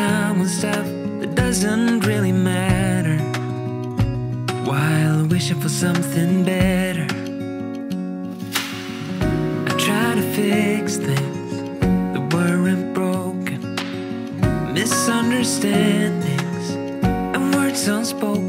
time on stuff that doesn't really matter, while wishing for something better. I try to fix things that weren't broken, misunderstandings and words unspoken.